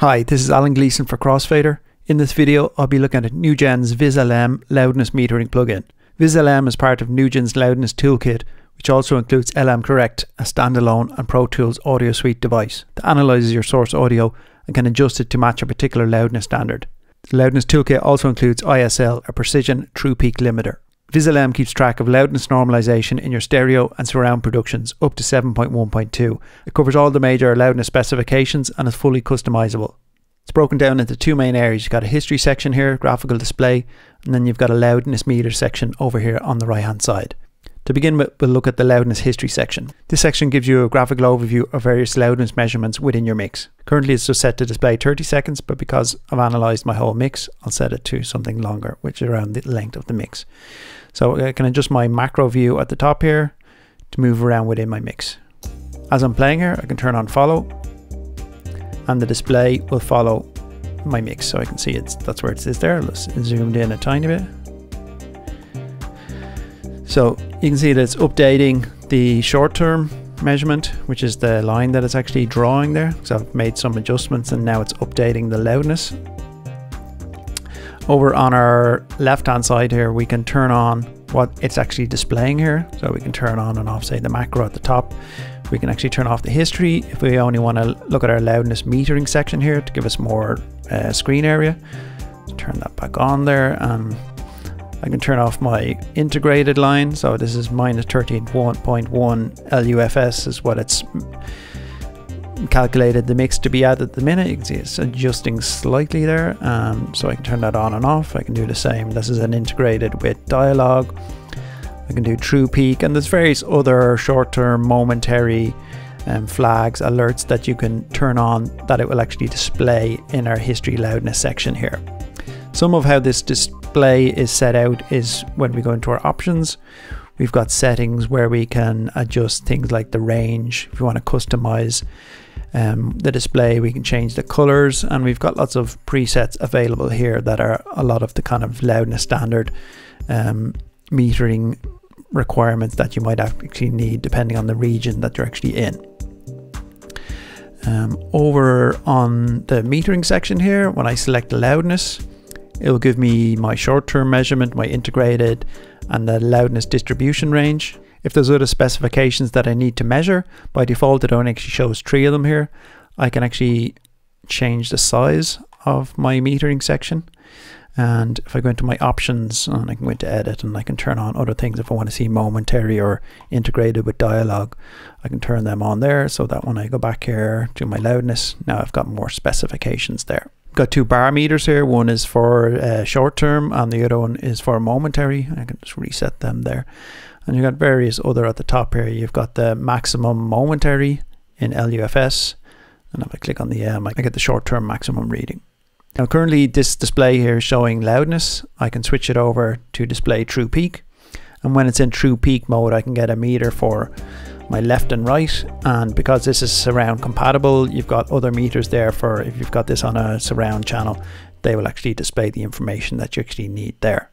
Hi, this is Alan Gleeson for Crossfadr. In this video, I'll be looking at NuGen's VisLM loudness metering plugin. VisLM is part of NuGen's loudness toolkit, which also includes LM Correct, a standalone and Pro Tools audio suite device that analyzes your source audio and can adjust it to match a particular loudness standard. The loudness toolkit also includes ISL, a precision true peak limiter. VisLM keeps track of loudness normalization in your stereo and surround productions up to 7.1.2. It covers all the major loudness specifications and is fully customizable. It's broken down into two main areas. You've got a history section here, graphical display, and then you've got a loudness meter section over here on the right hand side. To begin with, we'll look at the loudness history section. This section gives you a graphical overview of various loudness measurements within your mix. Currently it's just set to display 30 seconds, but because I've analysed my whole mix, I'll set it to something longer, which is around the length of the mix. So uh, I can adjust my macro view at the top here to move around within my mix. As I'm playing here, I can turn on follow and the display will follow my mix. So I can see it's that's where it is there. Let's zoomed in a tiny bit. So you can see that it's updating the short term measurement, which is the line that it's actually drawing there. So I've made some adjustments and now it's updating the loudness. Over on our left hand side here, we can turn on what it's actually displaying here. So we can turn on and off, say the macro at the top. We can actually turn off the history if we only want to look at our loudness metering section here to give us more uh, screen area. Turn that back on there and I can turn off my integrated line. So this is minus 13.1 LUFS is what it's calculated the mix to be at at the minute. You can see it's adjusting slightly there. Um, so I can turn that on and off. I can do the same. This is an integrated with dialogue. I can do true peak and there's various other short-term momentary um, flags, alerts that you can turn on that it will actually display in our history loudness section here. Some of how this display is set out is when we go into our options, we've got settings where we can adjust things like the range. If you want to customize um, the display, we can change the colors and we've got lots of presets available here that are a lot of the kind of loudness standard um, metering requirements that you might actually need depending on the region that you're actually in. Um, over on the metering section here, when I select loudness, it will give me my short-term measurement, my integrated, and the loudness distribution range. If there's other specifications that I need to measure, by default it only actually shows three of them here. I can actually change the size of my metering section. And if I go into my options, and I can go into edit and I can turn on other things if I want to see momentary or integrated with dialogue, I can turn them on there so that when I go back here to my loudness, now I've got more specifications there. Got two bar meters here. One is for uh, short term and the other one is for momentary. I can just reset them there. And you've got various other at the top here. You've got the maximum momentary in LUFS. And if I click on the M, I get the short term maximum reading. Now currently this display here is showing loudness. I can switch it over to display true peak. And when it's in true peak mode, I can get a meter for my left and right. And because this is surround compatible, you've got other meters there for if you've got this on a surround channel, they will actually display the information that you actually need there.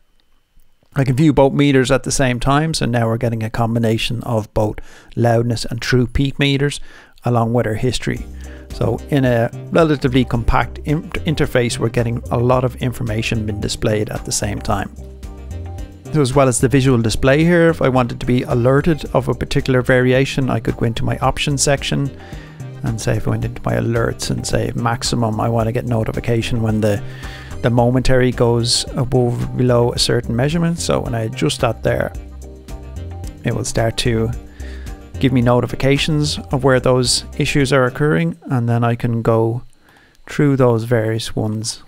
I can view both meters at the same time, so now we're getting a combination of both loudness and true peak meters along with our history. So in a relatively compact interface, we're getting a lot of information being displayed at the same time. So as well as the visual display here, if I wanted to be alerted of a particular variation, I could go into my options section and say if I went into my alerts and say maximum, I want to get notification when the the momentary goes above below a certain measurement. So when I adjust that there, it will start to give me notifications of where those issues are occurring and then I can go through those various ones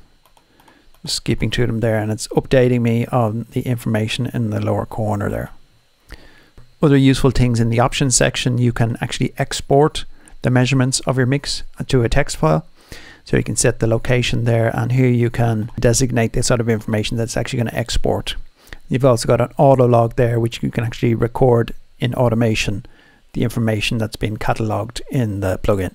skipping through them there and it's updating me on the information in the lower corner there. Other useful things in the options section you can actually export the measurements of your mix to a text file so you can set the location there and here you can designate the sort of information that's actually going to export. You've also got an auto log there which you can actually record in automation the information that's been cataloged in the plugin.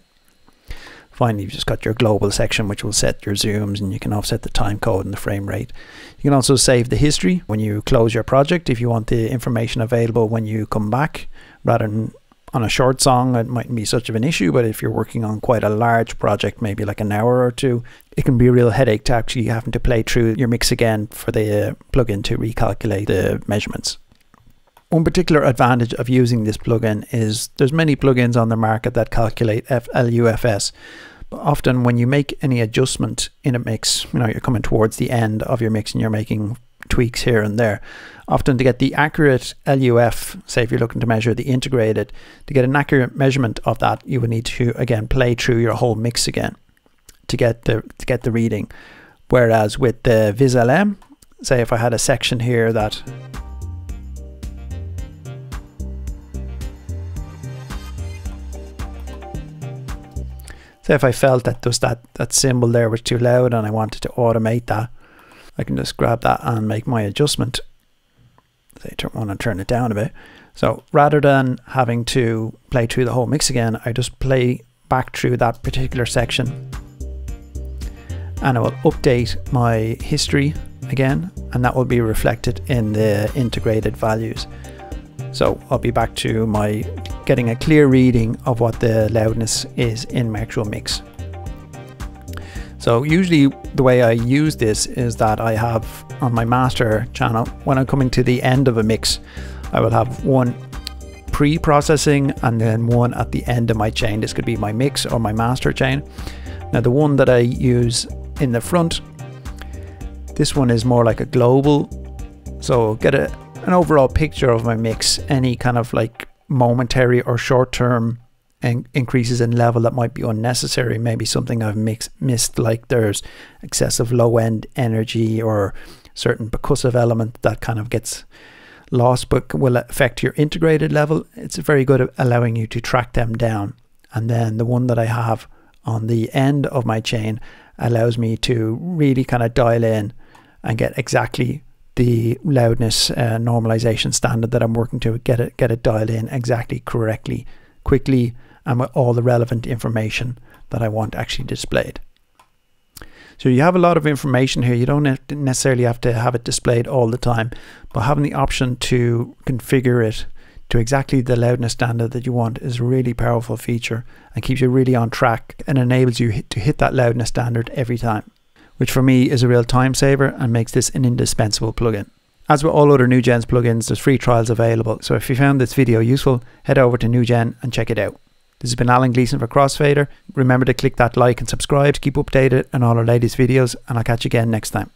Finally, you've just got your global section, which will set your zooms and you can offset the time code and the frame rate. You can also save the history when you close your project if you want the information available when you come back rather than on a short song, it mightn't be such of an issue, but if you're working on quite a large project, maybe like an hour or two, it can be a real headache to actually having to play through your mix again for the uh, plugin to recalculate the measurements. One particular advantage of using this plugin is there's many plugins on the market that calculate LUFS. But often when you make any adjustment in a mix, you know, you're coming towards the end of your mix and you're making tweaks here and there. Often to get the accurate LUF, say if you're looking to measure the integrated, to get an accurate measurement of that, you would need to again play through your whole mix again to get the to get the reading. Whereas with the VisLM, say if I had a section here that say if I felt that just that that cymbal there was too loud and I wanted to automate that, I can just grab that and make my adjustment. Say turn want to turn it down a bit. So rather than having to play through the whole mix again, I just play back through that particular section and I will update my history again and that will be reflected in the integrated values. So I'll be back to my getting a clear reading of what the loudness is in my actual mix. So usually the way I use this is that I have on my master channel, when I'm coming to the end of a mix, I will have one pre-processing and then one at the end of my chain. This could be my mix or my master chain. Now the one that I use in the front, this one is more like a global. So get a, an overall picture of my mix, any kind of like momentary or short term in- increases in level that might be unnecessary. Maybe something I've mix- missed, like there's excessive low end energy or certain percussive element that kind of gets lost but will affect your integrated level. It's very good at allowing you to track them down. And then the one that I have on the end of my chain allows me to really kind of dial in and get exactly the loudness uh, normalization standard that I'm working to get it get it dialed in exactly correctly, quickly, and with all the relevant information that I want actually displayed. So you have a lot of information here. You don't necessarily have to have it displayed all the time, but having the option to configure it to exactly the loudness standard that you want is a really powerful feature and keeps you really on track and enables you to hit that loudness standard every time, which for me is a real time saver and makes this an indispensable plugin. As with all other NuGen's plugins, there's free trials available, so if you found this video useful, head over to NuGen and check it out. This has been Alan Gleeson for Crossfadr. Remember to click that like and subscribe to keep updated on all our latest videos, and I'll catch you again next time.